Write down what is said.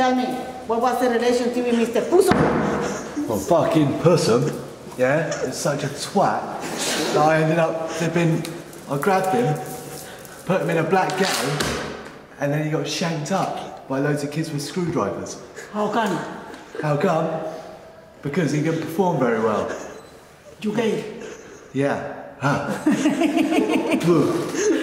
Tell me, what was the relationship with Mr. Puso? Well, fucking Pussum, yeah, is such a twat that I ended up flipping. I grabbed him, put him in a black ghetto, and then he got shanked up by loads of kids with screwdrivers. How come? How come? Because he can perform very well. You gay? Yeah. Huh.